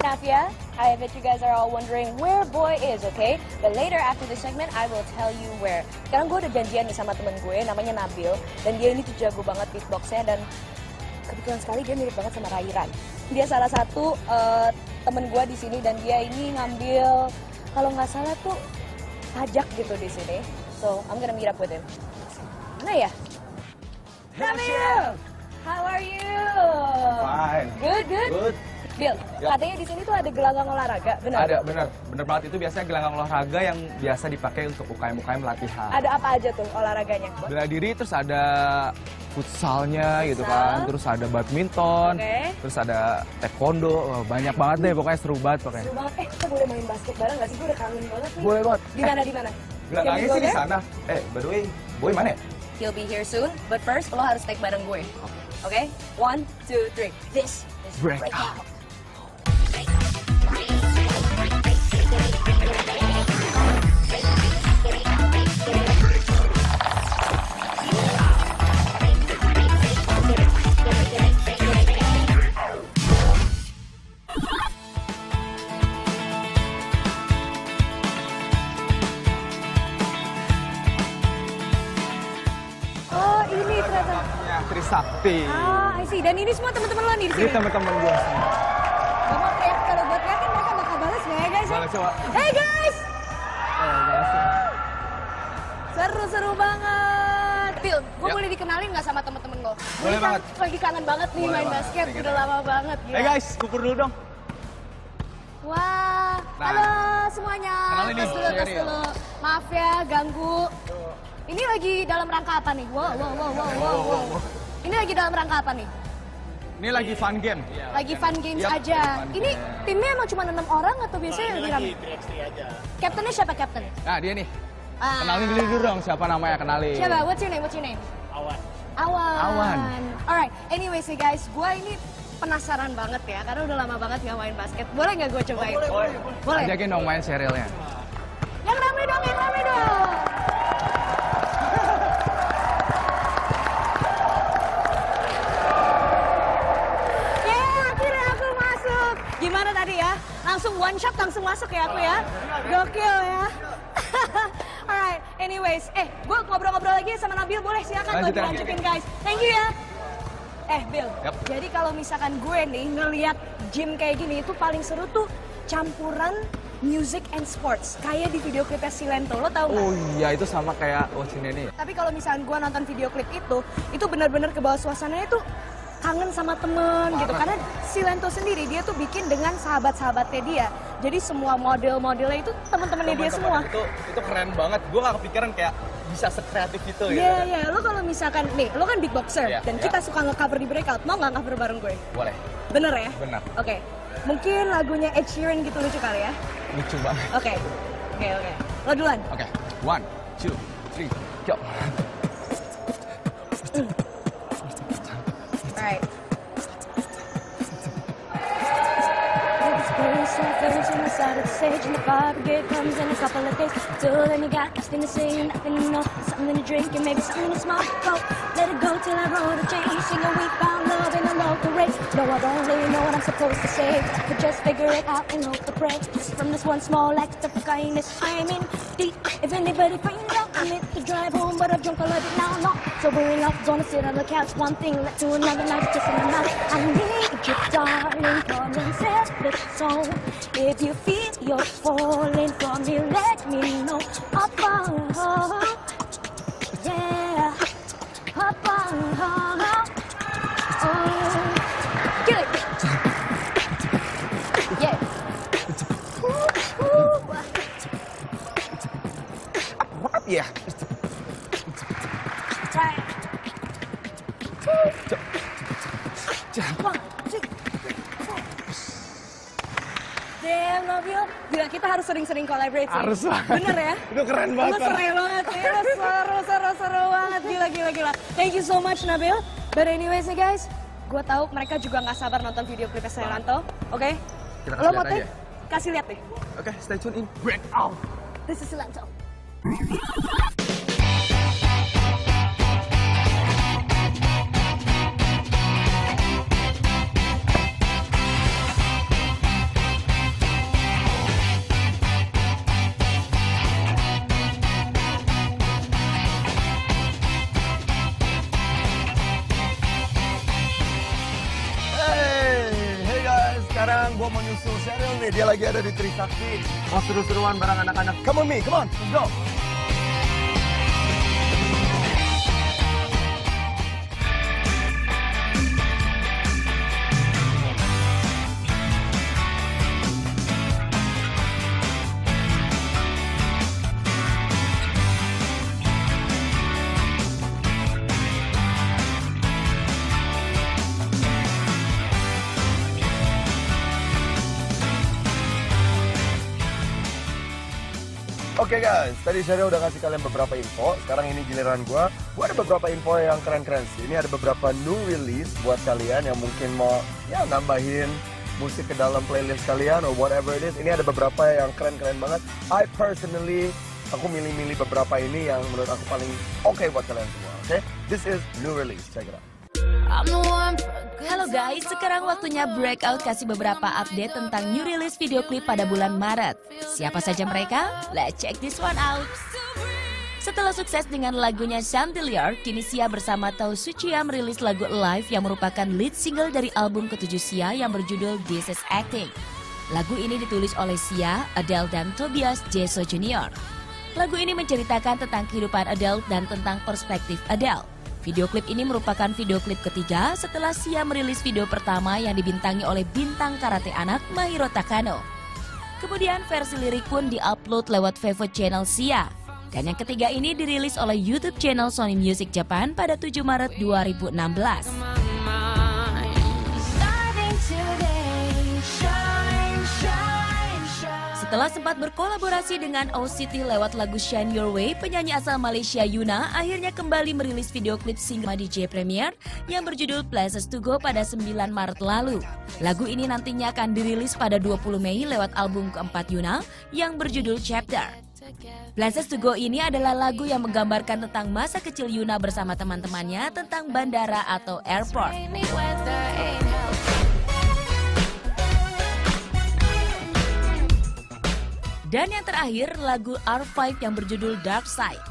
Navia. I bet you guys are all wondering where boy is, okay? But later after this segment, I will tell you where. Sekarang gue udah janjian nih sama temen gue, namanya Nabil. Dan dia ini tuh jago banget beatboxnya dan kebetulan sekali dia mirip banget sama Rairan. Dia salah satu uh, temen gue di sini dan dia ini ngambil kalau nggak salah tuh pajak gitu di sini. So I'm gonna meet up with him. Mana ya? Nabil, how are you? Fine. Good, good. Good. Bill, Ya. katanya di sini tuh ada gelanggang olahraga, benar? Ada, bener. Bener banget. Itu biasanya gelanggang olahraga yang biasa dipakai untuk UKM-UKM latihan. Ada apa aja tuh olahraganya? Bela diri, terus ada futsalnya gitu Futsal. kan. Terus ada badminton. Oke. Terus ada taekwondo. Banyak banget deh pokoknya seru banget pokoknya. Seru banget. Eh, kita boleh main basket bareng nggak sih? Gue udah kangen banget nih. Boleh banget. Di mana, di mana? Gelangangnya Can we sih di sana. Eh, by the way, boy mana ya? He'll be here soon, but first lo harus take bareng gue. Oke? One, two, three. This is Break Breakout. Ini ternyata. Ya, Trisakti. Ah, I see. Dan ini semua teman-teman lo nih di Ini sini. teman-teman gue semua. Gak mau teriak, kalau gue teriakin mereka bakal balas ya guys? ya? Balas coba. Hey guys! Seru-seru banget. Pil, gue Yap. boleh dikenalin nggak sama temen-temen lo? Boleh kan banget. lagi kangen banget nih Boleh main banget. basket. Udah lama banget. gila. Eh guys, kukur dulu dong. Wah, Nah. halo semuanya. Kenalin tos dulu, tos Sheryl. dulu. Maaf ya, ganggu. Ini lagi dalam rangka apa nih? Wow, wow, wow, wow, wow, wow. Ini lagi dalam rangka apa nih? Ini lagi fun game. Lagi fun games Yap, aja. fun Ini game. timnya emang cuma enam orang atau biasanya lebih ramai? Kaptennya siapa kapten? Nah, dia nih. Ah. Kenalin dulu dulu dong siapa namanya, kenalin. Siapa? What's your name? What's your name? Awan. Awan. Awan. Alright. Anyway sih guys, gue ini penasaran banget ya karena udah lama banget nggak main basket. Boleh nggak gue cobain? boleh, boleh, boleh. Ajakin dong main serialnya. Langsung one shot, langsung masuk ya aku ya? Gokil ya. Alright, anyways, eh, gue ngobrol-ngobrol lagi sama Nabil, boleh silakan Lanjutin, buat dilanjutin guys. Thank you ya. Eh, Bill, Yap. jadi kalau misalkan gue nih ngelihat gym kayak gini itu paling seru tuh campuran music and sports. Kayak di video klipnya Silento, lo tau nggak? Oh iya, itu sama kayak Watching Nene. Tapi kalau misalkan gue nonton video klip itu, itu benar-benar ke bawah suasananya tuh kangen sama temen gitu. Karena Silento sendiri dia tuh bikin dengan sahabat-sahabatnya dia. Jadi semua model-modelnya itu teman-temannya dia semua. itu itu keren banget gue gak kepikiran kayak bisa sekreatif itu gitu Iya, iya. Lo kalau misalkan, nih, lo kan beatboxer. Iya, dan iya. kita suka nge-cover di breakout. Mau nggak cover bareng gue? boleh Bener ya? Bener. Oke. Mungkin lagunya Ed Sheeran gitu lucu kali ya? Lucu banget. Oke. Oke, oke. Lo duluan. Oke, one, two, three, go. The the and the fire brigade comes in a couple of days. Till then you got nothing to say, nothing to know, something to drink and maybe something to smoke. Go, let it go till I roll the chain. Singing we found love in a local race. No, I don't really know what I'm supposed to say, but just figure it out and hope to pray. From this one small act of kindness, I'm in deep. If anybody finds out, I meant to drive home, but I've drunk all of it now. No, sobering up, gonna sit on the couch. One thing led to another, now just in my mouth. I need you, darling, come and set the tone. If you feel you're falling for me, let me know. Up on, yeah, up on, oh, get it, yeah. Ooh, ooh. What Damn, love you. Gila, kita harus sering-sering collaborate sih. Harus banget. Bener ya? Itu keren Lu banget. Pan. seru banget sih. Lu seru, seru, seru banget. Gila, gila, gila. Thank you so much, Nabil. But anyways nih guys, gue tahu mereka juga nggak sabar nonton video klipnya Seranto. Oke? Kita Lo mau aja. Kasih lihat deh. Oke, stay tune in. Break out. This is Seranto. lagi ada di Trisakti. Mau seru-seruan bareng anak-anak. Come on me, come on, let's go. Oke guys, tadi saya udah kasih kalian beberapa info. Sekarang ini giliran gua. Gua ada beberapa info yang keren-keren sih. Ini ada beberapa new release buat kalian yang mungkin mau ya nambahin musik ke dalam playlist kalian or whatever it is. Ini ada beberapa yang keren-keren banget. I personally aku milih-milih beberapa ini yang menurut aku paling oke okay buat kalian semua. Oke, okay? this is new release. Check it out. Halo guys, sekarang waktunya Breakout kasih beberapa update tentang new release video klip pada bulan Maret. Siapa saja mereka? Let's check this one out. Setelah sukses dengan lagunya Chandelier, kini Sia bersama Tau Sucia merilis lagu Live yang merupakan lead single dari album ketujuh Sia yang berjudul This Is Acting. Lagu ini ditulis oleh Sia, Adele, dan Tobias Jeso Jr. Lagu ini menceritakan tentang kehidupan Adele dan tentang perspektif Adele. Video klip ini merupakan video klip ketiga setelah Sia merilis video pertama yang dibintangi oleh bintang karate anak Mahiro Takano. Kemudian versi lirik pun diupload lewat Vevo Channel Sia. Dan yang ketiga ini dirilis oleh YouTube channel Sony Music Japan pada 7 Maret 2016. Setelah sempat berkolaborasi dengan OCT lewat lagu Shine Your Way, penyanyi asal Malaysia Yuna akhirnya kembali merilis video klip single DJ Premier yang berjudul Places to Go pada 9 Maret lalu. Lagu ini nantinya akan dirilis pada 20 Mei lewat album keempat Yuna yang berjudul Chapter. Places to Go ini adalah lagu yang menggambarkan tentang masa kecil Yuna bersama teman-temannya tentang bandara atau airport. Dan yang terakhir, lagu R5 yang berjudul Dark Side.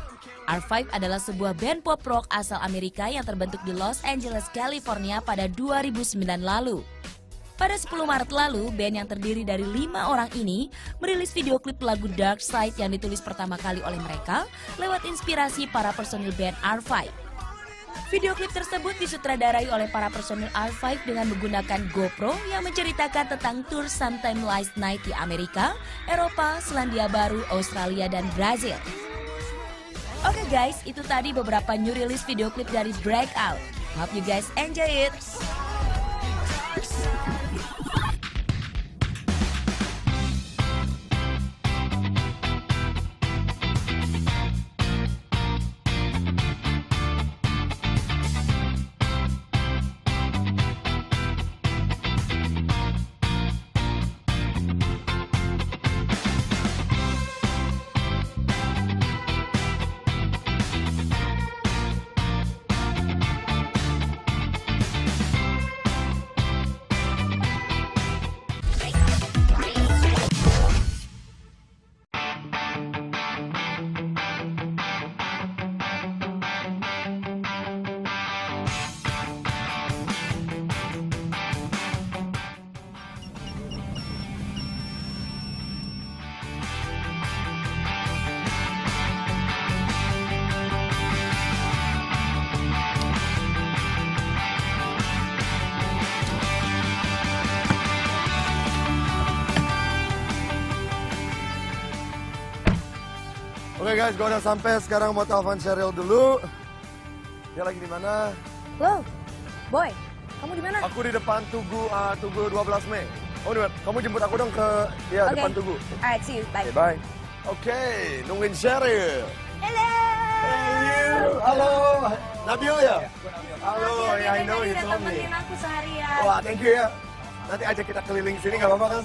R5 adalah sebuah band pop rock asal Amerika yang terbentuk di Los Angeles, California pada 2009 lalu. Pada 10 Maret lalu, band yang terdiri dari lima orang ini merilis video klip lagu Dark Side yang ditulis pertama kali oleh mereka lewat inspirasi para personil band R5. Video klip tersebut disutradarai oleh para personil R5 dengan menggunakan GoPro yang menceritakan tentang tour Sometime Last Night di Amerika, Eropa, Selandia Baru, Australia, dan Brazil. Oke okay guys, itu tadi beberapa new release video klip dari Breakout. Hope you guys enjoy it. Guys, gue udah sampai. Sekarang mau telepon Cheryl dulu. Dia lagi di mana? Lo, boy, kamu di mana? Aku di depan Tugu uh, Tugu 12 Mei. Oh, di mana? Kamu jemput aku dong ke ya Oke. depan Tugu. Alright, see you. Bye. Oke, bye. Oke, nungguin Cheryl. Hello. Halo, Nabil ya? Halo, ya I know you udah told me. temenin aku seharian. Wah, thank you ya. Nanti ajak kita keliling sini nggak apa-apa kan?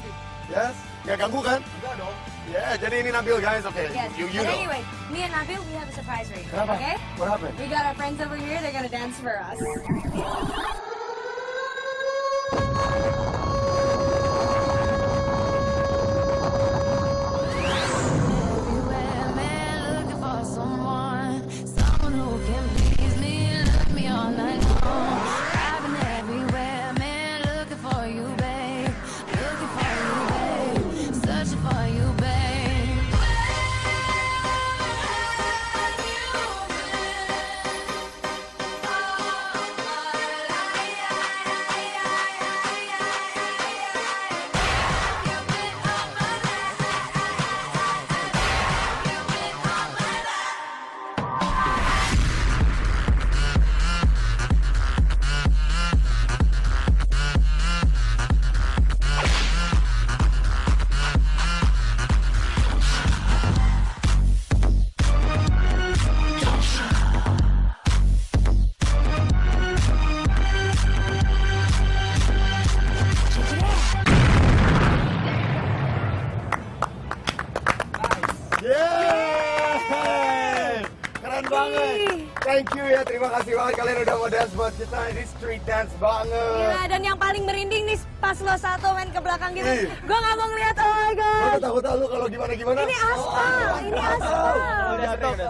Yes? Nggak ganggu kan? Enggak dong. Ya, jadi ini Nabil guys, oke. Yes. You, you but know. anyway, me and Nabil, we have a surprise for you. Kenapa? Okay? What happened? We got our friends over here. They're gonna dance for us. Thank you ya. Terima kasih banget kalian udah mau dance buat kita. Ini street dance banget. Gila, dan yang paling merinding nih pas lo satu main ke belakang gitu. Ih. Gue nggak mau ngeliat, oh my god. Lo takut lu kalau gimana-gimana? Ini aspal, ini aspal.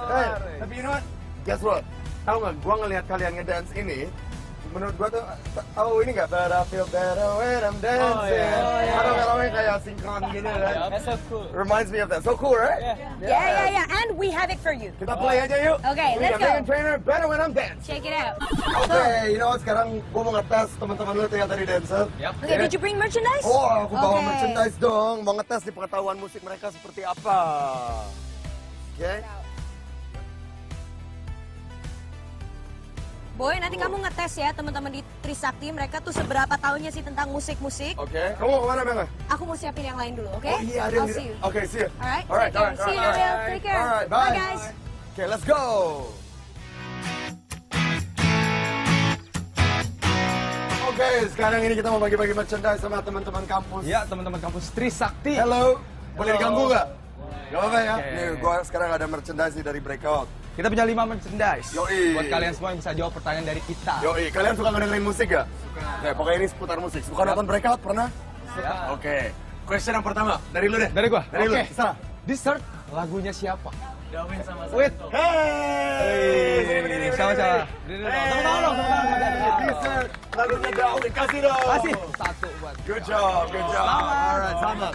Hey, tapi you know what? Guess what? Tahu nggak? Gua ngelihat kalian ngedance ini, menurut gua tuh tahu ini nggak? But I feel better when I'm dancing. Oh, iya. Oh, iya. Karena melawai kayak sinkron gitu kan. That's so cool. Reminds me of that. So cool, right? Yeah, yeah, yeah. And we have it for you. Kita play aja yuk. Okay, We let's go. Megan Trainer, better when I'm dancing. Check it out. Oke, you know what? Sekarang gua mau ngetes teman-teman lu tuh yang tadi dancer. Yap. Okay, did you bring merchandise? Oh, aku bawa Okay. merchandise dong. Mau ngetes di pengetahuan musik mereka seperti apa. Oke. Boy, nanti kamu ngetes ya teman-teman di Trisakti. Mereka tuh seberapa tahunnya sih tentang musik-musik. Oke. Kamu mau ke mana, Mega? Aku mau siapin yang lain dulu, oke? Oh iya, ada yang I'll di- see you. Oke, see you. Alright, Alright, take care. alright, See you, alright, Nabil. alright. Take care. Alright, Bye, bye. guys. Oke, let's go. Oke, sekarang ini kita mau bagi-bagi merchandise sama teman-teman kampus. Ya, teman-teman kampus Trisakti. Hello, boleh diganggu nggak? Gak apa-apa ya. Oke. Nih, gua sekarang ada merchandise nih dari Breakout. Kita punya lima merchandise. Yoi. Buat kalian semua yang bisa jawab pertanyaan dari kita. Yoi, kalian suka ngedengerin musik gak? Suka. Nah, pokoknya ini seputar musik. Suka nonton Breakout pernah? Ya. Oke. Question yang pertama, dari lu deh. Dari gua. Dari lu, Oke. terserah. Dessert lagunya siapa? Dawin sama Wait. Hey, Sama-sama. Tangan dong, tangan. Dessert, lagunya Dawin, kasih dong. Kasih satu buat. Good job, good job. Alright, sama.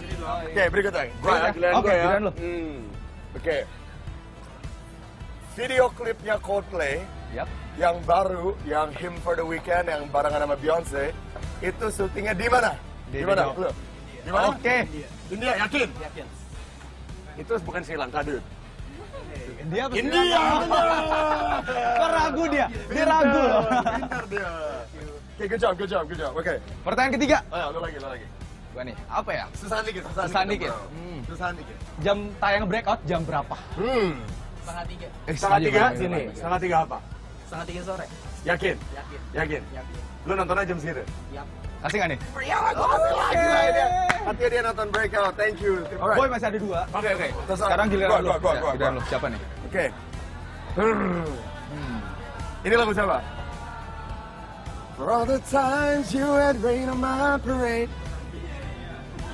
Oke, berikutnya. Gua ya, giliran Oke, gua ya. giliran lu. Hmm. Oke. Video klipnya Coldplay Yap. yang baru, yang Him for the Weekend, yang barengan sama Beyonce, itu syutingnya di mana? Di mana? Lu? Di mana? Oke. India, yakin? Yakin. Itu bukan Sri Lanka, dude. Dia apa? India! Kok ragu dia? Dia ragu loh. Pintar dia. Oke, good job, good job, good job. Oke. Pertanyaan ketiga. Ayo, lu lagi, lu lagi. Gua nih, apa ya? Susahan dikit, susahan, Susahan dikit. bro. Hmm. Susahan dikit. Jam tayang breakout jam berapa? Hmm. Setengah tiga. Eh, Setengah tiga sini. banget. Setengah tiga apa? Setengah tiga sore. Yakin? Yakin. Yakin? Yakin. Lu nontonnya jam segitu? Yap. Kasih nggak nih? Ya, gua kasih lagi lah dia. Nonton breakout. Thank you. Alright. Boy masih ada dua. Oke, oke. Terserah. Sekarang giliran lu. gua, gua, gua, giliran gua. lu. Siapa nih? Oke. Hmm. Ini lagu siapa? For all the times you had rain on my parade.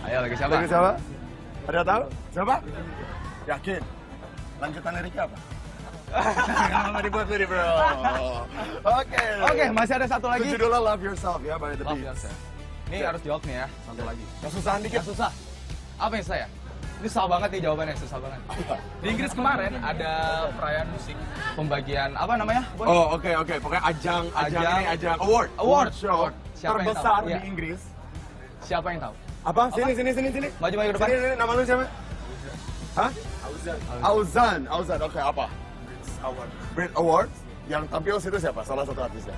Ayo lagi siapa? Lagu siapa? Ada tahu? Siapa? Yakin. Lanjutan liriknya apa? Lama dibuat lirik bro. Oke. Oke, masih ada satu lagi. Judulnya Love Yourself ya by The Love Beats. yourself. Ini harus jawab nih ya, satu lagi. Yang susahan dikit. Yang susah. Apa yang saya? Ini susah banget nih jawabannya, susah banget. Di Inggris kemarin ada perayaan musik, pembagian apa namanya? Boy? Oh oke oke, pokoknya ajang ajang, Ajang. ini ajang award Award. show Siapa yang terbesar tahu? di Iya. Inggris. Siapa yang tahu? Apa? Sini sini sini sini. Maju maju ke depan. Sini, sini, nama lu siapa? Hah? Auzan. Auzan. Oke, apa? Brit Awards. Yang tampil situ siapa? Salah satu artisnya.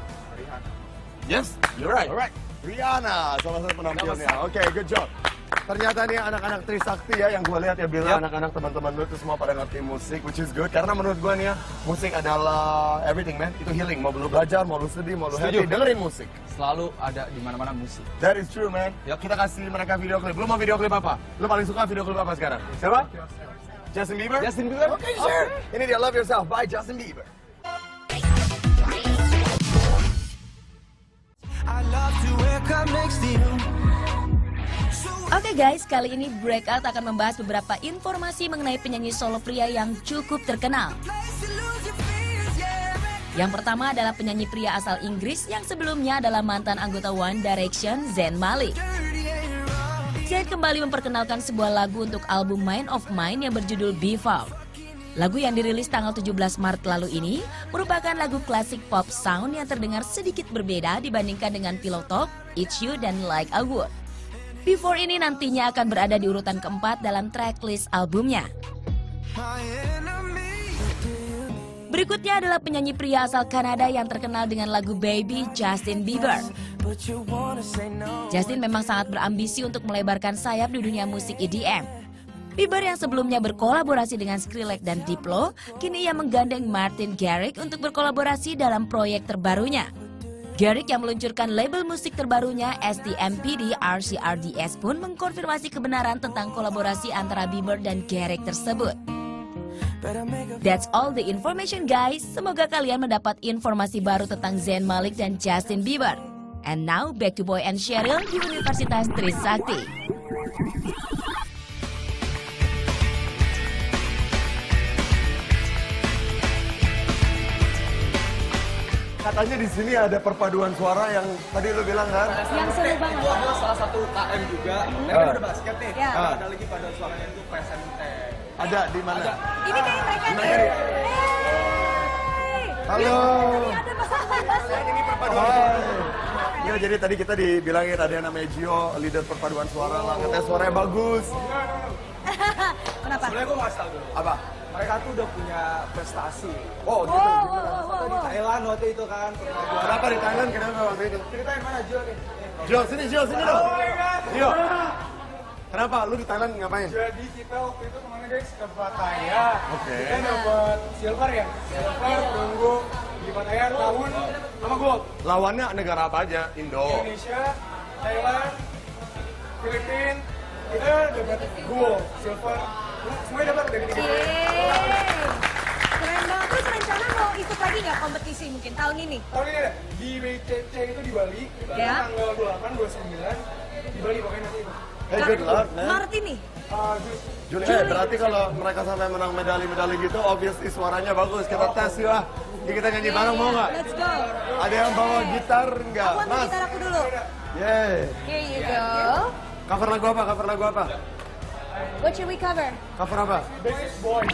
Yes, you're right. Alright. Rihanna, salah satu penampilnya. Oke, good job. Ternyata nih anak-anak Trisakti ya yang gue lihat ya bilang Yep. anak-anak teman-teman lu tuh semua pada ngerti musik, which is good. Karena menurut gue nih ya, musik adalah everything man. Itu healing. Mau lu belajar, mau lu sedih, mau lu Setuju. happy, dengerin musik. Selalu ada di mana-mana musik. That is true, man. Yep. Kita kasih mereka video klip. Lu mau video klip apa? Lu paling suka video klip apa sekarang? Siapa? Justin Bieber? Justin Bieber? Oke, sure. Ini dia Love Yourself by Justin Bieber. Oke guys, kali ini Breakout akan membahas beberapa informasi mengenai penyanyi solo pria yang cukup terkenal. Yang pertama adalah penyanyi pria asal Inggris yang sebelumnya adalah mantan anggota One Direction, Zayn Malik. Zayn kembali memperkenalkan sebuah lagu untuk album Mind of Mine yang berjudul Be Found. Lagu yang dirilis tanggal 17 Maret lalu ini merupakan lagu klasik pop sound yang terdengar sedikit berbeda dibandingkan dengan Pillow Talk, It's You, dan Like I Would. Before ini nantinya akan berada di urutan keempat dalam tracklist albumnya. Berikutnya adalah penyanyi pria asal Kanada yang terkenal dengan lagu Baby, Justin Bieber. Justin memang sangat berambisi untuk melebarkan sayap di dunia musik EDM. Bieber yang sebelumnya berkolaborasi dengan Skrillex dan Diplo, kini ia menggandeng Martin Garrix untuk berkolaborasi dalam proyek terbarunya. Garrix yang meluncurkan label musik terbarunya STMPD RCRDS pun mengkonfirmasi kebenaran tentang kolaborasi antara Bieber dan Garrix tersebut. That's all the information guys. Semoga kalian mendapat informasi baru tentang Zayn Malik dan Justin Bieber. And now back to Boy and Cheryl di Universitas Trisakti. Katanya di sini ada perpaduan suara yang tadi lu bilang kan? Yang seru banget. Itu adalah salah satu KM juga. Tapi Ah. udah basket nih. Ya. Nah, Ada lagi pada suaranya itu PSMT. Ada di mana? Ini kayak mereka nih. Mereka nih. Hey! Halo. Ini ada pasangan. Ini perpaduan suara. Ya, jadi tadi kita dibilangin ada yang namanya Gio, leader perpaduan suara lah. Katanya suaranya bagus. Kenapa? Sebenarnya gue nggak tahu dulu. Apa? Mereka tuh udah punya prestasi. Oh, Wow, gitu. wow, wow, Di. Thailand waktu itu kan. Kenapa di Thailand? Kenapa waktu itu? Ceritain mana Jo nih? Sini Gio, sini dong. Gio. Kenapa? Lu di Thailand ngapain? Jadi kita waktu itu ke mana guys? Ke Pattaya. Oke. Kita dapat silver ya? Silver, perunggu di Pattaya tahun sama gold. Lawannya negara apa aja? Indo. Indonesia, Thailand, Filipina, kita dapat gold, silver, semuanya dapat dari tiga. Keren banget. Terus rencana mau ikut lagi nggak kompetisi mungkin tahun ini? Tahun ini ada di WCC itu di Bali, Ya. tanggal 28, 29 di Bali pokoknya nanti itu. Hey, good luck, man. Maret ini. Uh. Juli, eh, berarti kalau mereka sampai menang medali-medali gitu, obviously suaranya bagus. Kita tes yuk ah. Jadi kita nyanyi bareng mau nggak? Let's go. Ada yang bawa gitar nggak? Aku ambil Mas? gitar aku dulu. Yeay. Here you go. Cover lagu apa? Cover lagu apa? What should we cover? Cover apa? Backstreet Boys.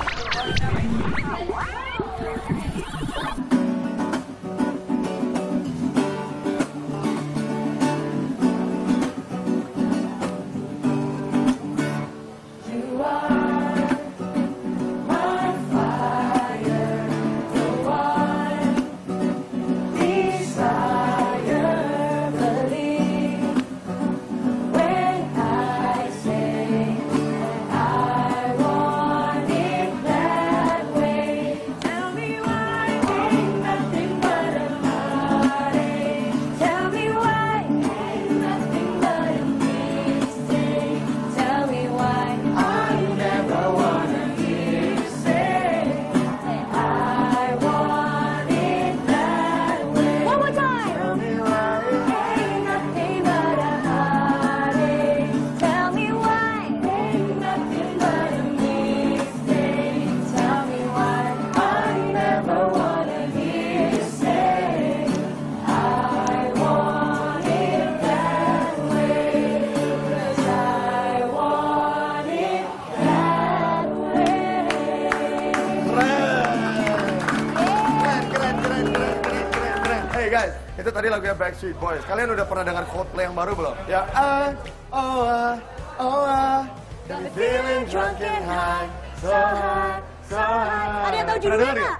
Itu tadi lagunya Backstreet Boys. Kalian udah pernah dengar Coldplay yang baru belum? Ya, I, oh, I, oh, I, got me feeling drunk and high, so high, so high. Ada yang tahu judulnya nggak?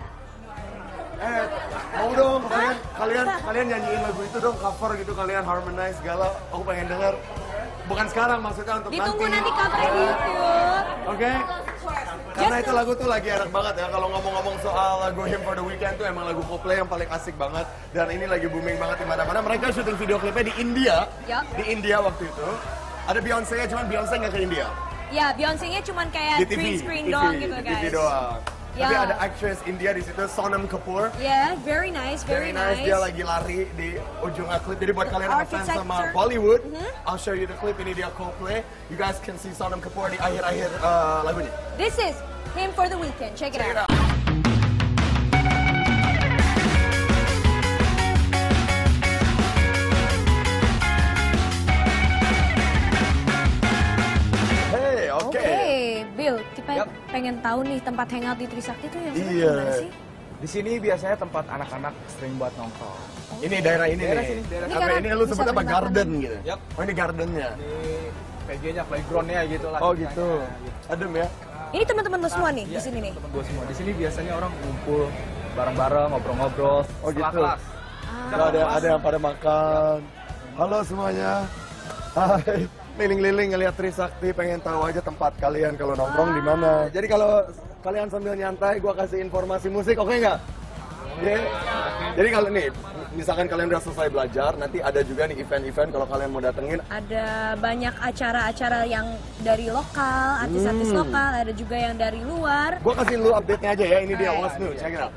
Eh, mau dong kalian, kalian, kalian nyanyiin lagu itu dong, cover gitu kalian harmonize segala. Aku pengen denger. Bukan sekarang maksudnya untuk Ditunggu nanti. nanti covernya di YouTube. Oke. Karena itu lagu tuh lagi enak banget ya. Kalau ngomong-ngomong soal lagu Him for the Weekend tuh emang lagu Coldplay yang paling asik banget. Dan ini lagi booming banget di mana-mana. Mereka syuting video klipnya di India. Yup. Di India waktu itu. Ada Beyonce nya cuman Beyonce nggak ke India. Ya, Beyonce-nya cuman kayak Di TV. green screen TV, doang gitu di guys. TV doang. Ya. Tapi ada actress India di situ, Sonam Kapoor. Yeah, very nice, very, Very nice. Dia lagi lari di ujung klip. Jadi buat kalian yang fans sama Bollywood, Mhm. I'll show you the clip. Ini dia Coldplay. You guys can see Sonam Kapoor di akhir-akhir uh, lagunya. This is him for the weekend. Check it Check it out. Kita Yap. pengen tahu nih tempat hangout di Trisakti tuh yang Iya. gimana sih? Di sini biasanya tempat anak-anak sering buat nongkrong. Ini daerah ini Daerah nih. sini, daerah Ini Apa karena ini lu sebut apa? Garden gitu. Yap. Oh ini gardennya. Di PG-nya, playground-nya gitu lah. Oh ceritanya, gitu. Adem ya. Ini teman-teman lo semua nih Iya, di sini nih. Temen gue semua. Di sini biasanya orang ngumpul bareng-bareng, ngobrol-ngobrol. Oh, setelah gitu. kelas. Kalau ada ada yang pada makan. Halo semuanya. Hai. Liling-liling ngeliat Trisakti pengen tahu aja tempat kalian kalau nongkrong di mana. Jadi kalau kalian sambil nyantai, gua kasih informasi musik, oke nggak? Oke. Jadi kalau nih misalkan kalian udah selesai belajar, nanti ada juga nih event-event kalau kalian mau datengin. Ada banyak acara-acara yang dari lokal, artis-artis Hmm. lokal, ada juga yang dari luar. Gua kasih lu update-nya aja ya. Ini dia. What's New. Check it out.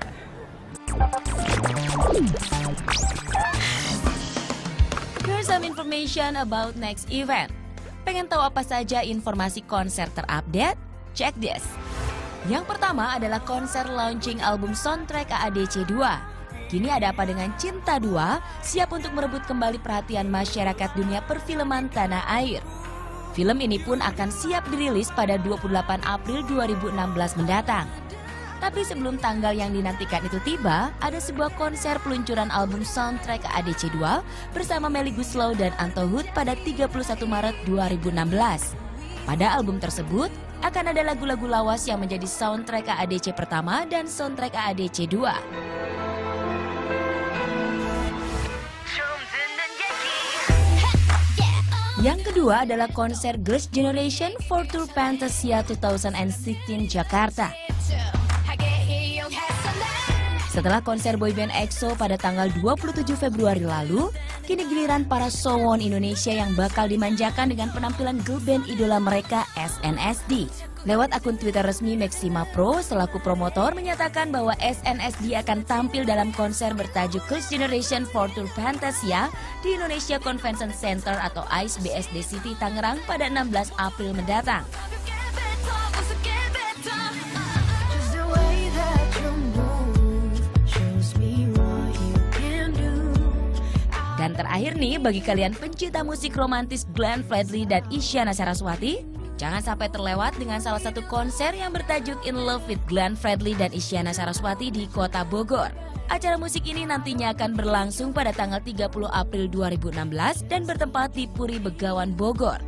Here's some information about next event. Pengen tahu apa saja informasi konser terupdate? Check this. Yang pertama adalah konser launching album soundtrack AADC 2. Kini ada apa dengan Cinta 2 siap untuk merebut kembali perhatian masyarakat dunia perfilman tanah air. Film ini pun akan siap dirilis pada 28 April 2016 mendatang. Tapi sebelum tanggal yang dinantikan itu tiba, ada sebuah konser peluncuran album soundtrack ADC 2 bersama Melly Guslow dan Anto Hood pada 31 Maret 2016. Pada album tersebut, akan ada lagu-lagu lawas yang menjadi soundtrack ADC pertama dan soundtrack ADC 2. Yang kedua adalah konser Girls Generation for Tour Fantasia 2016 Jakarta. Setelah konser boyband EXO pada tanggal 27 Februari lalu, kini giliran para Sowon Indonesia yang bakal dimanjakan dengan penampilan girl band idola mereka SNSD. Lewat akun Twitter resmi Maxima Pro, selaku promotor menyatakan bahwa SNSD akan tampil dalam konser bertajuk Girls Generation for Tour Fantasia di Indonesia Convention Center atau ICE BSD City Tangerang pada 16 April mendatang. Terakhir nih, bagi kalian pencinta musik romantis Glenn Fredly dan Isyana Saraswati, jangan sampai terlewat dengan salah satu konser yang bertajuk In Love with Glenn Fredly dan Isyana Saraswati di kota Bogor. Acara musik ini nantinya akan berlangsung pada tanggal 30 April 2016 dan bertempat di Puri Begawan Bogor.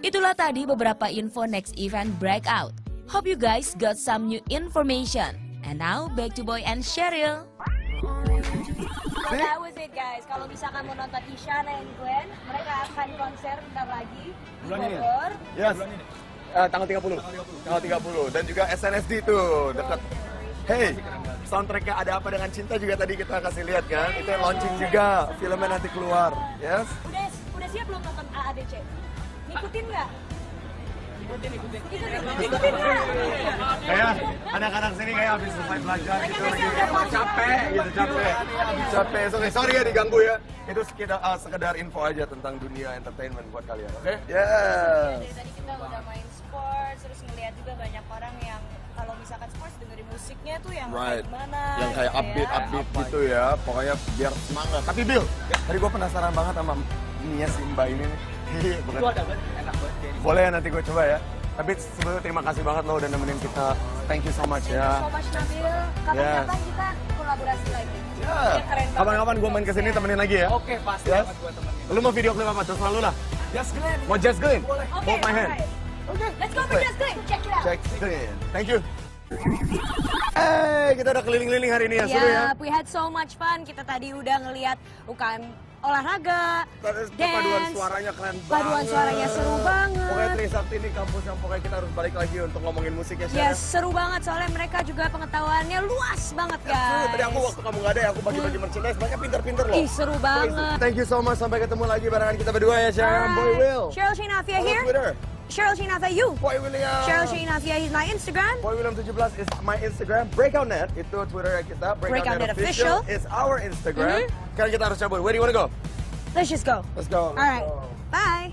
Itulah tadi beberapa info next event Breakout. Hope you guys got some new information. And now back to Boy and Cheryl. Well, that was it guys. Kalau misalkan mau nonton Isyana and Glenn, mereka akan konser bentar lagi di Bulan ini ya? Bogor. Yes. Eh, tanggal 30. Tanggal 30. Dan juga SNSD tuh dekat. Hey, soundtracknya ada apa dengan cinta juga tadi kita kasih lihat kan. Itu yang launching juga. Filmnya nanti keluar. Yes. Udah udah siap belum nonton AADC? Ngikutin nggak? Ikutin, ikutin. Ikutin nggak? Kayak anak-anak sini kayak habis selesai belajar gitu lagi capek gitu capek. Capek. Sorry, sorry ya diganggu ya. Itu sekedar, uh, sekedar info aja tentang dunia entertainment buat kalian. Oke? Yes. Dari tadi kita udah main sports, terus ngeliat juga banyak orang yang kalau misalkan sports dengerin musiknya tuh yang Right. kayak gimana Yang kayak gitu upbeat, ya. upbeat gitu ya. Pokoknya biar semangat. Tapi Bill, tadi gue penasaran banget sama Mia si Mbak ini nih. Bukan. Itu ada banget, enak Boleh ya nanti gue coba ya. Tapi sebetulnya terima kasih banget lo udah nemenin kita. Thank you so much Thank you ya. so much Nabil. Kapan-kapan kita kolaborasi lagi. Ya. Keren banget. Kapan-kapan gue main ke sini temenin lagi ya. Oke, pasti Yes. banget gue temenin. Lu mau video klip apa? Terserah lu lah. Just Glenn. Mau Just Glenn? Oke, Hold my hand. alright. Let's go for Just Glenn. Check it out. Check Glenn. Thank you. Eh, kita udah keliling-keliling hari ini ya, seru ya. we had so much fun. Kita tadi udah ngelihat UKM olahraga, Terus paduan dance, suaranya keren banget. paduan suaranya seru banget. Pokoknya Trisakti ini kampus yang pokoknya kita harus balik lagi untuk ngomongin musik ya. Yes, seru banget soalnya mereka juga pengetahuannya luas banget guys. tadi aku waktu kamu gak ada ya, aku bagi-bagi merchandise, mereka pinter-pinter loh. Ih, seru banget. Thank you so much, sampai ketemu lagi barengan kita berdua ya, Syah. Boy Will. Cheryl Shinafia here. Twitter. Cheryl Shinafia you. Boy William. Cheryl Shinafia is my Instagram. Boy William 17 is my Instagram. Breakout.net itu Twitter kita. Breakout.net official official. is our Instagram. Mhm. Sekarang kita harus cabut. Where do you wanna go? Let's just go. Let's go. All right. Bye.